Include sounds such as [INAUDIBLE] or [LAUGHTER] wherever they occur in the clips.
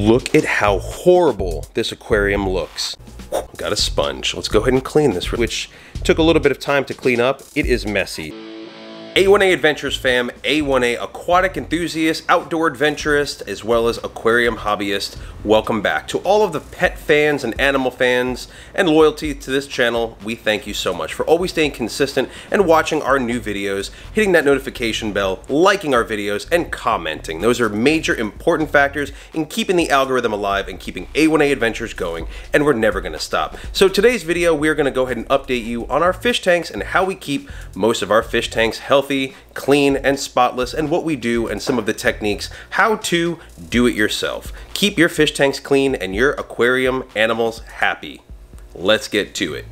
Look at how horrible this aquarium looks. Got a sponge. Let's go ahead and clean this, which took a little bit of time to clean up. It is messy. A1A Adventures fam, A1A aquatic enthusiast, outdoor adventurist, as well as aquarium hobbyist, welcome back. To all of the pet fans and animal fans and loyalty to this channel, we thank you so much for always staying consistent and watching our new videos, hitting that notification bell, liking our videos, and commenting. Those are major important factors in keeping the algorithm alive and keeping A1A Adventures going, and we're never going to stop. So today's video, we're going to go ahead and update you on our fish tanks and how we keep most of our fish tanks healthy healthy, clean, and spotless, and what we do and some of the techniques, how to do it yourself. Keep your fish tanks clean and your aquarium animals happy. Let's get to it.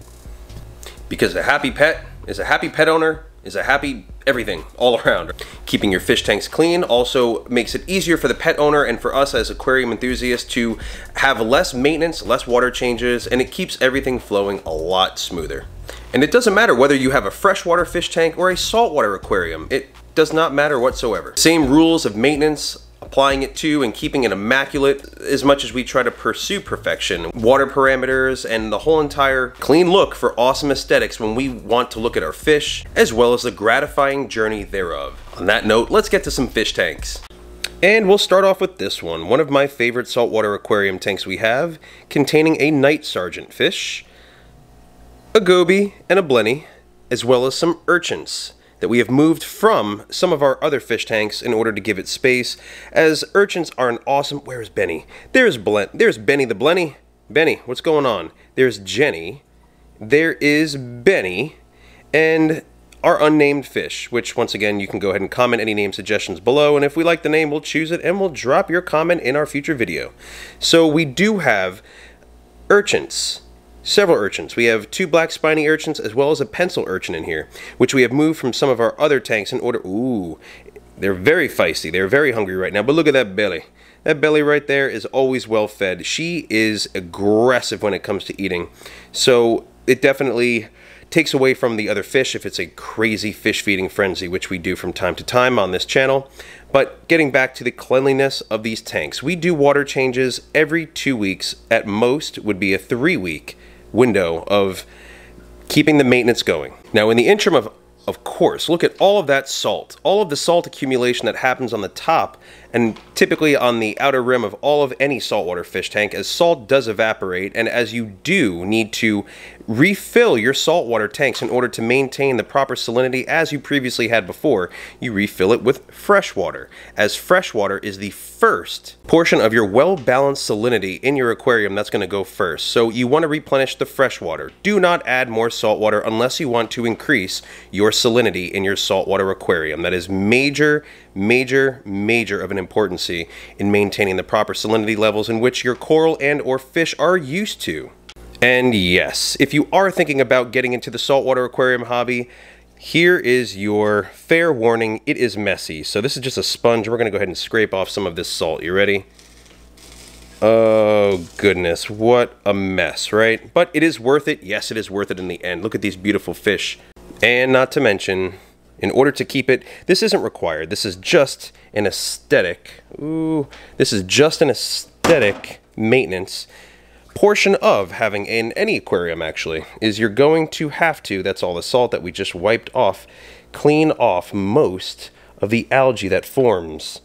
Because a happy pet is a happy pet owner is a happy everything all around. Keeping your fish tanks clean also makes it easier for the pet owner and for us as aquarium enthusiasts to have less maintenance, less water changes, and it keeps everything flowing a lot smoother. And it doesn't matter whether you have a freshwater fish tank or a saltwater aquarium. It does not matter whatsoever. Same rules of maintenance applying it to and keeping it immaculate as much as we try to pursue perfection. Water parameters and the whole entire clean look for awesome aesthetics when we want to look at our fish, as well as the gratifying journey thereof. On that note, let's get to some fish tanks. And we'll start off with this one, one of my favorite saltwater aquarium tanks we have, containing a night sergeant fish, a goby and a blenny, as well as some urchins that we have moved from some of our other fish tanks in order to give it space, as urchins are an awesome... Where's Benny? There's Blen There's Benny the Blenny. Benny, what's going on? There's Jenny. There is Benny. And our unnamed fish, which once again, you can go ahead and comment any name suggestions below, and if we like the name, we'll choose it and we'll drop your comment in our future video. So we do have urchins several urchins. We have two black spiny urchins as well as a pencil urchin in here, which we have moved from some of our other tanks in order... Ooh, they're very feisty. They're very hungry right now, but look at that belly. That belly right there is always well fed. She is aggressive when it comes to eating. So it definitely takes away from the other fish if it's a crazy fish feeding frenzy, which we do from time to time on this channel. But getting back to the cleanliness of these tanks, we do water changes every two weeks. At most would be a three week window of keeping the maintenance going. Now in the interim of of course, look at all of that salt, all of the salt accumulation that happens on the top and typically on the outer rim of all of any saltwater fish tank as salt does evaporate and as you do need to refill your saltwater tanks in order to maintain the proper salinity as you previously had before, you refill it with fresh water, as fresh water is the first portion of your well-balanced salinity in your aquarium that's going to go first. So you want to replenish the fresh water. Do not add more salt water unless you want to increase your salinity in your saltwater aquarium. That is major, major, major of an importance in maintaining the proper salinity levels in which your coral and or fish are used to. And yes, if you are thinking about getting into the saltwater aquarium hobby, here is your fair warning. It is messy. So this is just a sponge. We're going to go ahead and scrape off some of this salt. You ready? Oh, goodness. What a mess, right? But it is worth it. Yes, it is worth it in the end. Look at these beautiful fish. And not to mention, in order to keep it, this isn't required. This is just an aesthetic. Ooh, this is just an aesthetic maintenance portion of having in any aquarium actually is you're going to have to, that's all the salt that we just wiped off, clean off most of the algae that forms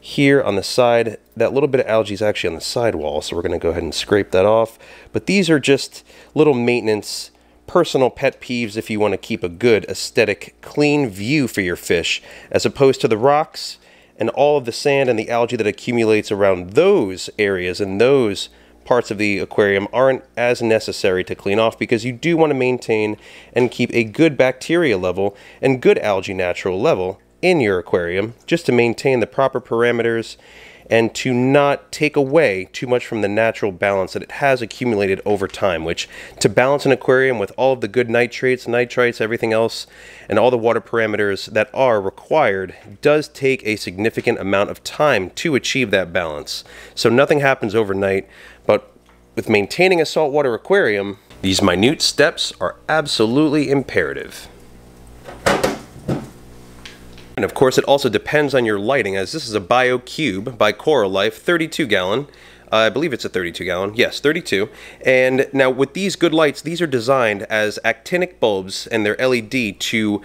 here on the side. That little bit of algae is actually on the sidewall, so we're going to go ahead and scrape that off. But these are just little maintenance personal pet peeves if you want to keep a good aesthetic clean view for your fish as opposed to the rocks and all of the sand and the algae that accumulates around those areas and those parts of the aquarium aren't as necessary to clean off because you do want to maintain and keep a good bacteria level and good algae natural level in your aquarium just to maintain the proper parameters and to not take away too much from the natural balance that it has accumulated over time, which to balance an aquarium with all of the good nitrates, nitrites, everything else, and all the water parameters that are required does take a significant amount of time to achieve that balance. So nothing happens overnight, but with maintaining a saltwater aquarium, these minute steps are absolutely imperative. And of course, it also depends on your lighting, as this is a BioCube by Coralife 32 gallon Uh, I believe it's a 32 gallon. Yes, 32. And now with these good lights, these are designed as actinic bulbs and they're LED to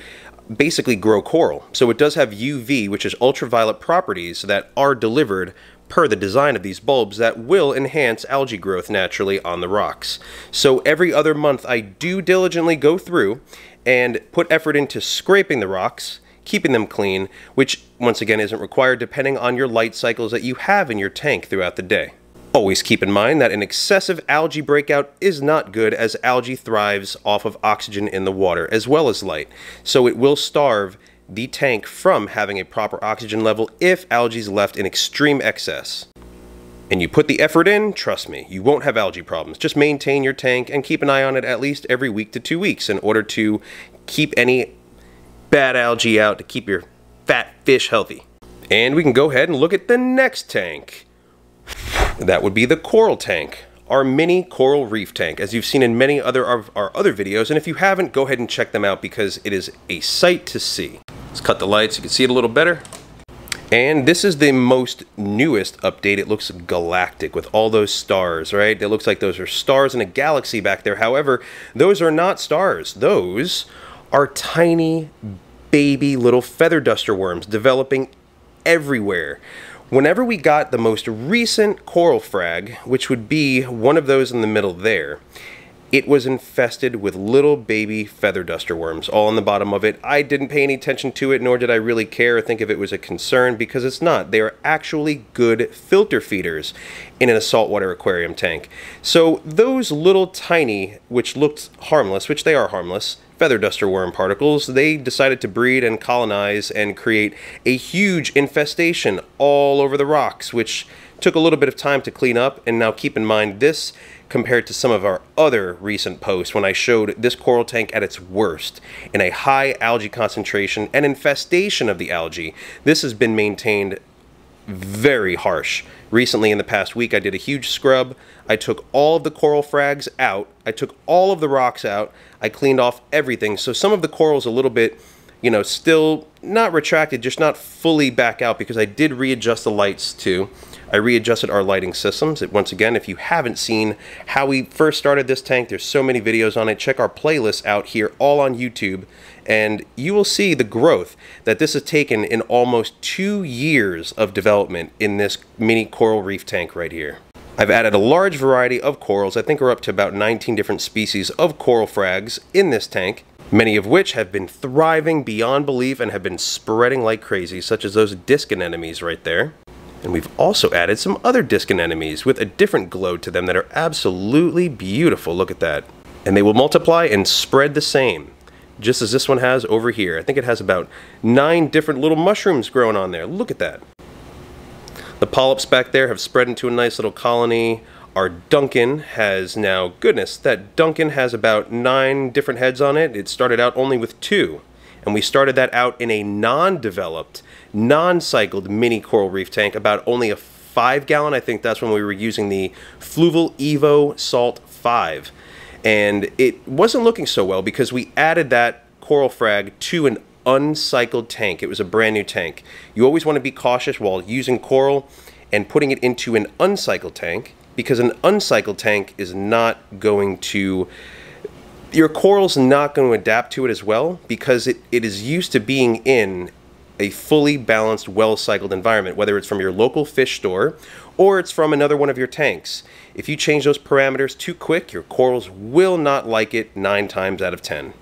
basically grow coral. So it does have UV, which is ultraviolet properties that are delivered per the design of these bulbs that will enhance algae growth naturally on the rocks. So every other month I do diligently go through and put effort into scraping the rocks, keeping them clean, which once again isn't required depending on your light cycles that you have in your tank throughout the day. Always keep in mind that an excessive algae breakout is not good as algae thrives off of oxygen in the water as well as light, so it will starve the tank from having a proper oxygen level if algae is left in extreme excess. And you put the effort in, trust me, you won't have algae problems. Just maintain your tank and keep an eye on it at least every week to two weeks in order to keep any bad algae out to keep your fat fish healthy. And we can go ahead and look at the next tank. That would be the coral tank, our mini coral reef tank, as you've seen in many other of our other videos. And if you haven't, go ahead and check them out because it is a sight to see. Let's cut the lights, you can see it a little better. And this is the most newest update. It looks galactic with all those stars, right? It looks like those are stars in a galaxy back there. However, those are not stars. Those are tiny baby little feather duster worms developing everywhere. Whenever we got the most recent coral frag, which would be one of those in the middle there, it was infested with little baby feather duster worms all on the bottom of it. I didn't pay any attention to it, nor did I really care or think if it was a concern because it's not. They are actually good filter feeders in a saltwater aquarium tank. So those little tiny, which looked harmless, which they are harmless, feather duster worm particles, they decided to breed and colonize and create a huge infestation all over the rocks, which took a little bit of time to clean up. And now keep in mind this compared to some of our other recent posts when I showed this coral tank at its worst in a high algae concentration and infestation of the algae. This has been maintained very harsh. Recently, in the past week, I did a huge scrub. I took all of the coral frags out. I took all of the rocks out. I cleaned off everything. So some of the coral's a little bit, you know, still not retracted, just not fully back out because I did readjust the lights too. I readjusted our lighting systems. Once again, if you haven't seen how we first started this tank, there's so many videos on it. Check our playlist out here, all on YouTube, and you will see the growth that this has taken in almost two years of development in this mini coral reef tank right here. I've added a large variety of corals. I think we're up to about 19 different species of coral frags in this tank many of which have been thriving beyond belief and have been spreading like crazy, such as those disc anemones right there. And we've also added some other disc anemones with a different glow to them that are absolutely beautiful. Look at that. And they will multiply and spread the same, just as this one has over here. I think it has about nine different little mushrooms growing on there. Look at that. The polyps back there have spread into a nice little colony. Our Duncan has now, goodness, that Duncan has about nine different heads on it. It started out only with two. And we started that out in a non-developed non-cycled mini coral reef tank, about only a five gallon. I think that's when we were using the Fluval Evo Salt 5. And it wasn't looking so well because we added that coral frag to an uncycled tank. It was a brand new tank. You always want to be cautious while using coral and putting it into an uncycled tank because an uncycled tank is not going to your coral's not going to adapt to it as well because it, it is used to being in a fully balanced, well cycled environment, whether it's from your local fish store or it's from another one of your tanks. If you change those parameters too quick, your corals will not like it 9 times out of 10.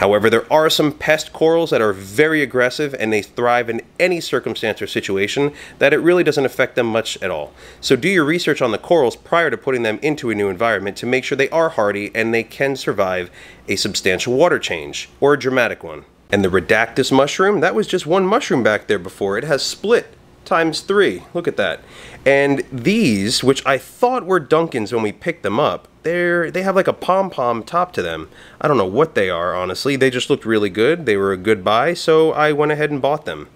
However, there are some pest corals that are very aggressive and they thrive in any circumstance or situation that it really doesn't affect them much at all. So do your research on the corals prior to putting them into a new environment to make sure they are hardy and they can survive a substantial water change or a dramatic one. And the Rhodactis mushroom, that was just one mushroom back there before. It has split times three. Look at that. And these, which I thought were Duncans when we picked them up, they're they have like a pom-pom top to them. I don't know what they are, honestly. They just looked really good. They were a good buy, so I went ahead and bought them.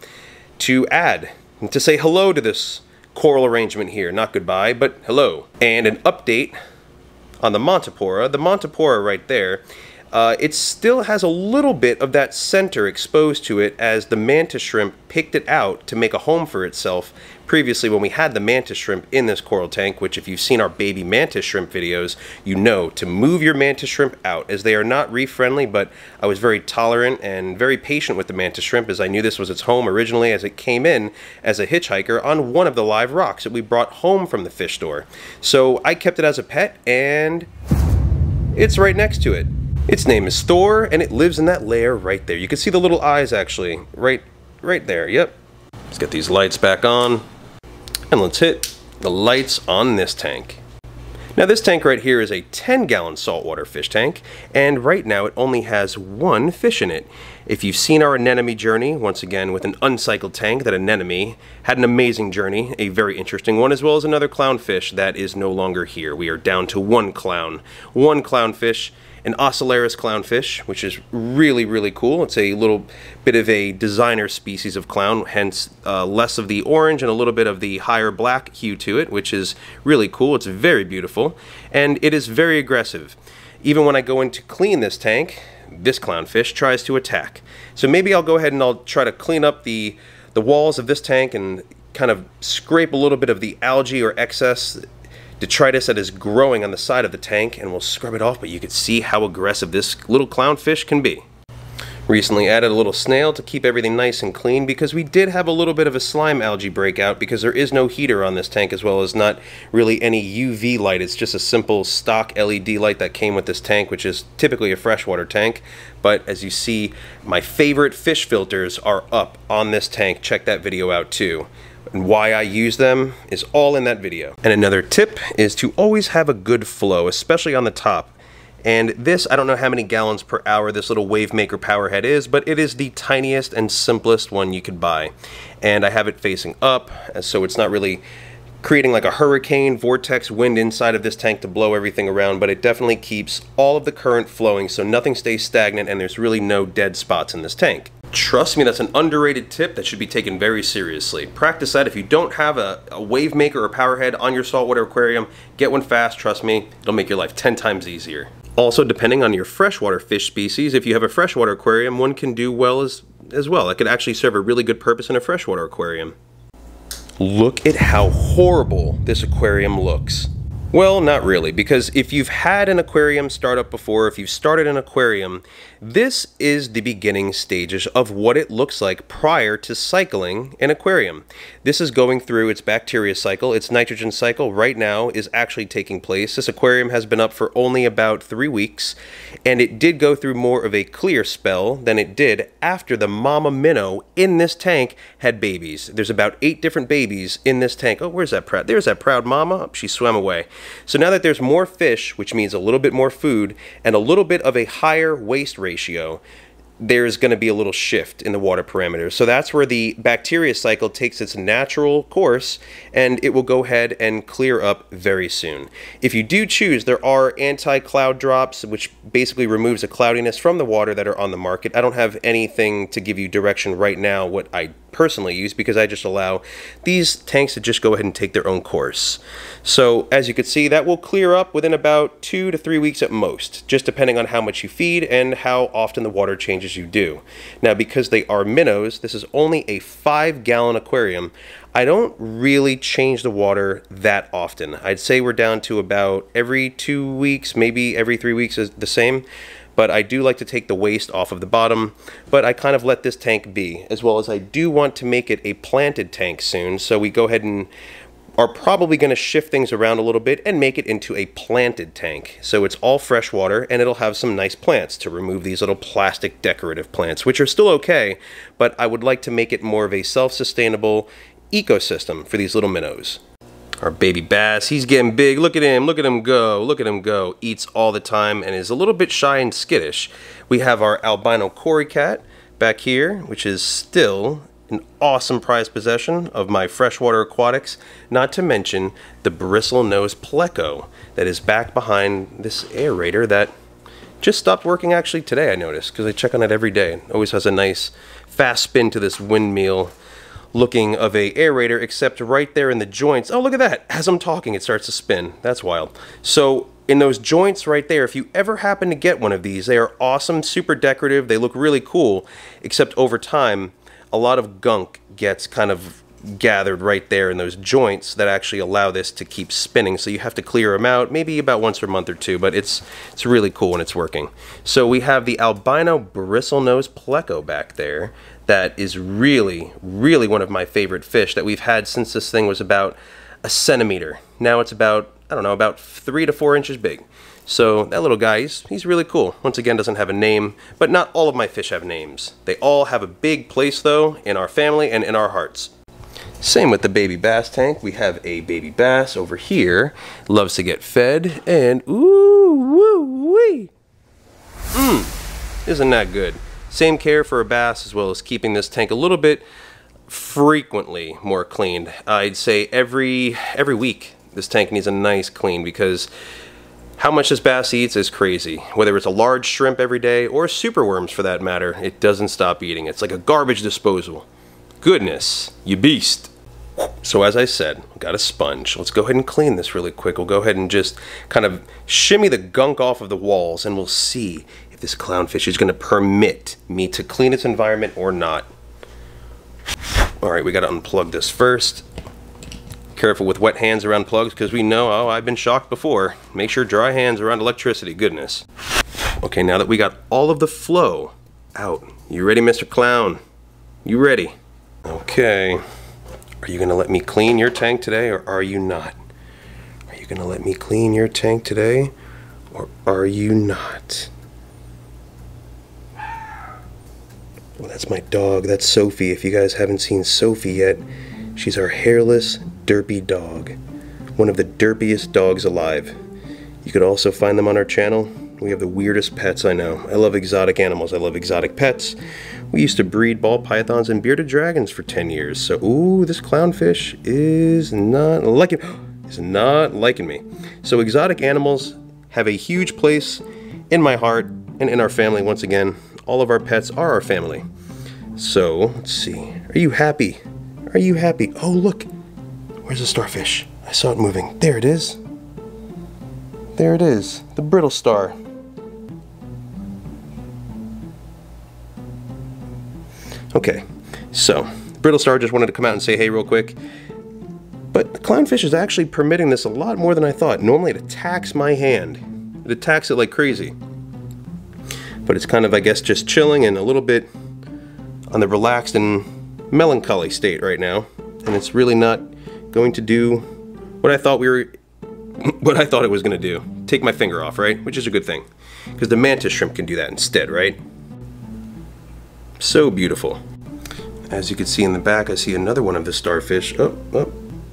To add, to say hello to this coral arrangement here. Not goodbye, but hello. And an update on the Montipora. The Montipora right there uh, it still has a little bit of that center exposed to it as the mantis shrimp picked it out to make a home for itself previously when we had the mantis shrimp in this coral tank, which if you've seen our baby mantis shrimp videos, you know to move your mantis shrimp out as they are not reef friendly, but I was very tolerant and very patient with the mantis shrimp as I knew this was its home originally as it came in as a hitchhiker on one of the live rocks that we brought home from the fish store. So I kept it as a pet and it's right next to it. Its name is Thor, and it lives in that lair right there. You can see the little eyes, actually, right, right there. Yep. Let's get these lights back on, and let's hit the lights on this tank. Now this tank right here is a 10 gallon saltwater fish tank and right now it only has one fish in it. If you've seen our anemone journey, once again with an uncycled tank, that anemone had an amazing journey, a very interesting one, as well as another clownfish that is no longer here. We are down to one clown. One clownfish an Ocellaris clownfish, which is really, really cool. It's a little bit of a designer species of clown, hence uh, less of the orange and a little bit of the higher black hue to it, which is really cool. It's very beautiful, and it is very aggressive. Even when I go in to clean this tank, this clownfish tries to attack. So maybe I'll go ahead and I'll try to clean up the, the walls of this tank and kind of scrape a little bit of the algae or excess detritus that is growing on the side of the tank and we'll scrub it off, but you can see how aggressive this little clownfish can be. Recently added a little snail to keep everything nice and clean because we did have a little bit of a slime algae breakout because there is no heater on this tank as well as not really any UV light. It's just a simple stock LED light that came with this tank which is typically a freshwater tank. But as you see, my favorite fish filters are up on this tank. Check that video out too and why I use them is all in that video. And another tip is to always have a good flow, especially on the top. And this, I don't know how many gallons per hour this little Wavemaker power head is, but it is the tiniest and simplest one you could buy. And I have it facing up, uh, so it's not really creating like a hurricane vortex wind inside of this tank to blow everything around, but it definitely keeps all of the current flowing so nothing stays stagnant and there's really no dead spots in this tank. Trust me, that's an underrated tip that should be taken very seriously. Practice that. If you don't have a, a wave maker or power head on your saltwater aquarium, get one fast. Trust me, it'll make your life 10 times easier. Also, depending on your freshwater fish species, if you have a freshwater aquarium, one can do well as, as well. It could actually serve a really good purpose in a freshwater aquarium. Look at how horrible this aquarium looks. Well, not really, because if you've had an aquarium startup before, if you've started an aquarium, this is the beginning stages of what it looks like prior to cycling an aquarium. This is going through its bacteria cycle, its nitrogen cycle right now is actually taking place. This aquarium has been up for only about three weeks, and it did go through more of a clear spell than it did after the mama minnow in this tank had babies. There's about eight different babies in this tank. Oh, where's that proud? There's that proud mama. Oh, she swam away. So now that there's more fish, which means a little bit more food, and a little bit of a higher waste ratio, there's going to be a little shift in the water parameters. So that's where the bacteria cycle takes its natural course and it will go ahead and clear up very soon. If you do choose, there are anti-cloud drops, which basically removes the cloudiness from the water that are on the market. I don't have anything to give you direction right now what I personally use because I just allow these tanks to just go ahead and take their own course. So as you can see, that will clear up within about two to three weeks at most, just depending on how much you feed and how often the water changes you do. Now, because they are minnows, this is only a five gallon aquarium. I don't really change the water that often. I'd say we're down to about every two weeks, maybe every three weeks is the same but I do like to take the waste off of the bottom, but I kind of let this tank be, as well as I do want to make it a planted tank soon, so we go ahead and are probably going to shift things around a little bit and make it into a planted tank. So it's all fresh water and it'll have some nice plants to remove these little plastic decorative plants, which are still okay, but I would like to make it more of a self-sustainable ecosystem for these little minnows. Our baby bass, he's getting big. Look at him, look at him go, look at him go. Eats all the time and is a little bit shy and skittish. We have our albino cory cat back here, which is still an awesome prized possession of my freshwater aquatics, not to mention the bristle-nosed pleco that is back behind this aerator that just stopped working actually today I noticed because I check on it every day. Always has a nice fast spin to this windmill looking of a aerator, except right there in the joints. Oh, look at that. As I'm talking, it starts to spin. That's wild. So in those joints right there, if you ever happen to get one of these, they are awesome, super decorative. They look really cool, except over time, a lot of gunk gets kind of gathered right there in those joints that actually allow this to keep spinning. So you have to clear them out maybe about once a month or two, but it's it's really cool when it's working. So we have the albino bristlenose pleco back there that is really, really one of my favorite fish that we've had since this thing was about a centimeter. Now it's about, I don't know, about three to four inches big. So that little guy, he's, he's really cool. Once again, doesn't have a name, but not all of my fish have names. They all have a big place though in our family and in our hearts. Same with the baby bass tank. We have a baby bass over here. Loves to get fed and ooh woo wee. Mmm, isn't that good? Same care for a bass as well as keeping this tank a little bit frequently more cleaned. I'd say every every week this tank needs a nice clean because how much this bass eats is crazy. Whether it's a large shrimp every day or super worms for that matter, it doesn't stop eating. It's like a garbage disposal. Goodness, you beast. So as I said, got a sponge. Let's go ahead and clean this really quick. We'll go ahead and just kind of shimmy the gunk off of the walls and we'll see this clownfish is going to permit me to clean its environment or not. All right, we got to unplug this first. Careful with wet hands around plugs because we know, oh, I've been shocked before. Make sure dry hands around electricity, goodness. Okay, now that we got all of the flow out, you ready, Mr. Clown? You ready? Okay. Are you gonna let me clean your tank today or are you not? Are you gonna let me clean your tank today or are you not? Well, that's my dog. That's Sophie. If you guys haven't seen Sophie yet, she's our hairless, derpy dog. One of the derpiest dogs alive. You could also find them on our channel. We have the weirdest pets I know. I love exotic animals. I love exotic pets. We used to breed ball pythons and bearded dragons for 10 years. So, ooh, this clownfish is not liking [GASPS] is not liking me. So exotic animals have a huge place in my heart and in our family once again. All of our pets are our family. So, let's see. Are you happy? Are you happy? Oh, look. Where's the starfish? I saw it moving. There it is. There it is. The brittle star. Okay, so Brittle Star just wanted to come out and say hey real quick. But the clownfish is actually permitting this a lot more than I thought. Normally it attacks my hand. It attacks it like crazy. But it's kind of, I guess, just chilling and a little bit on the relaxed and melancholy state right now. And it's really not going to do what I thought we were [LAUGHS] what I thought it was going to do. Take my finger off, right? Which is a good thing. Because the mantis shrimp can do that instead, right? So beautiful. As you can see in the back, I see another one of the starfish. Oh, oh,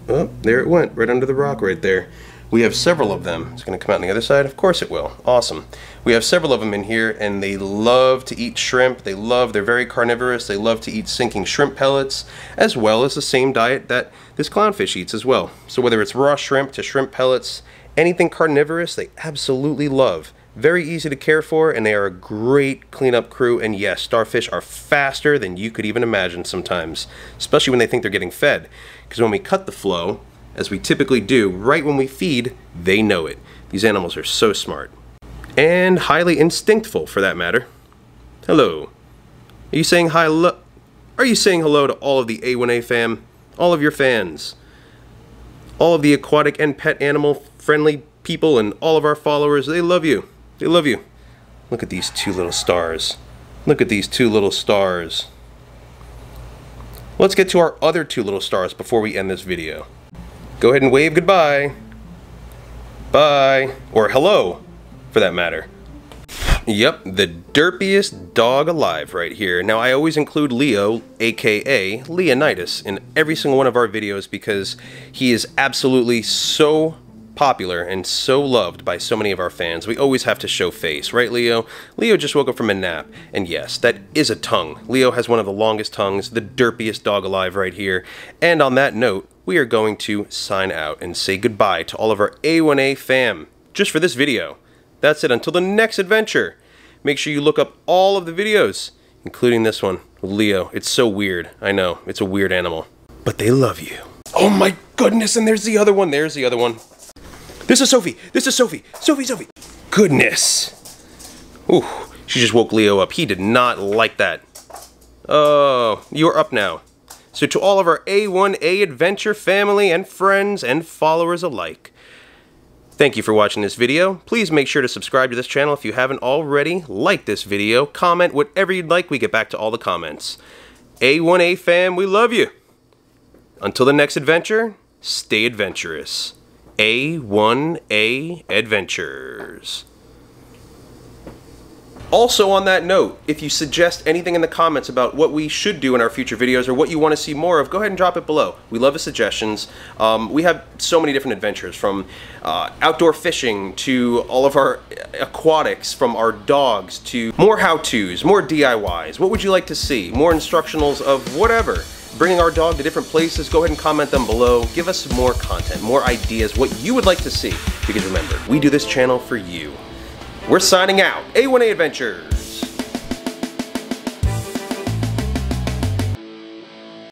oh, there it went, right under the rock right there. We have several of them. It's going to come out on the other side? Of course it will. Awesome. We have several of them in here, and they love to eat shrimp. They love, they're very carnivorous. They love to eat sinking shrimp pellets, as well as the same diet that this clownfish eats as well. So whether it's raw shrimp to shrimp pellets, anything carnivorous, they absolutely love. Very easy to care for, and they are a great cleanup crew. And yes, starfish are faster than you could even imagine sometimes, especially when they think they're getting fed. Because when we cut the flow, as we typically do, right when we feed, they know it. These animals are so smart. And highly instinctful, for that matter. Hello. Are you saying hi? Are you saying hello to all of the A1A fam? All of your fans? All of the aquatic and pet animal friendly people and all of our followers, they love you. They love you. Look at these two little stars. Look at these two little stars. Let's get to our other two little stars before we end this video. Go ahead and wave goodbye. Bye. Or hello, for that matter. Yep, the derpiest dog alive right here. Now, I always include Leo, aka Leonidas, in every single one of our videos because he is absolutely so popular and so loved by so many of our fans, we always have to show face, right, Leo? Leo just woke up from a nap, and yes, that is a tongue. Leo has one of the longest tongues, the derpiest dog alive right here. And on that note, we are going to sign out and say goodbye to all of our A1A fam, just for this video. That's it, until the next adventure. Make sure you look up all of the videos, including this one Leo. It's so weird. I know, it's a weird animal. But they love you. Oh my goodness, and there's the other one. There's the other one. This is Sophie. This is Sophie. Sophie, Sophie. Goodness. Ooh, she just woke Leo up. He did not like that. Oh, you're up now. So to all of our A1A Adventure family and friends and followers alike, Thank you for watching this video. Please make sure to subscribe to this channel if you haven't already. Like this video, comment whatever you'd like. We get back to all the comments. A1A fam, we love you. Until the next adventure, stay adventurous. A1A Adventures. Also on that note, if you suggest anything in the comments about what we should do in our future videos or what you want to see more of, go ahead and drop it below. We love the suggestions. Um, we have so many different adventures from uh, outdoor fishing to all of our aquatics, from our dogs to more how-tos, more DIYs. What would you like to see? More instructionals of whatever bringing our dog to different places, go ahead and comment them below. Give us more content, more ideas, what you would like to see. Because remember, we do this channel for you. We're signing out. A1A Adventures.